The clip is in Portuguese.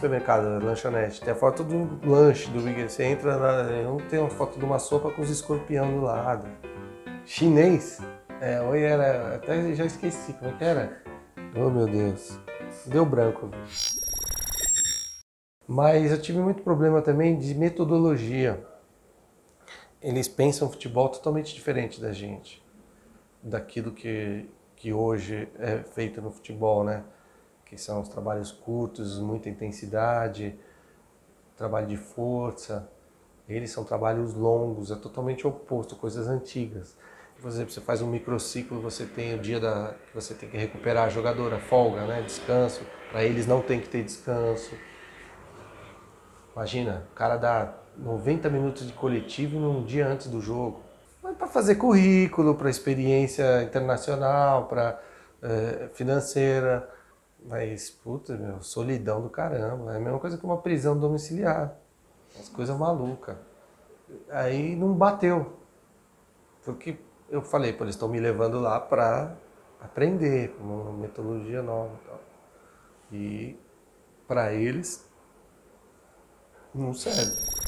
Supermercado, lanchonete, tem a foto do lanche do Big Você entra lá, não tem uma foto de uma sopa com os escorpião do lado. Chinês? É, oi era. Até já esqueci como é que era. Oh meu Deus. Deu branco. Mas eu tive muito problema também de metodologia. Eles pensam futebol totalmente diferente da gente, daquilo que, que hoje é feito no futebol, né? Que são os trabalhos curtos, muita intensidade, trabalho de força. Eles são trabalhos longos, é totalmente oposto, coisas antigas. Por exemplo, você faz um microciclo, você tem o dia da que você tem que recuperar a jogadora, folga, né, descanso. Para eles não tem que ter descanso. Imagina, o cara dá 90 minutos de coletivo num dia antes do jogo. Mas para fazer currículo, para experiência internacional, para é, financeira. Mas, puta, meu, solidão do caramba. É a mesma coisa que uma prisão domiciliar. As coisas malucas. Aí não bateu. Porque eu falei, pô, eles estão me levando lá para aprender uma metodologia nova e tal. E para eles não serve.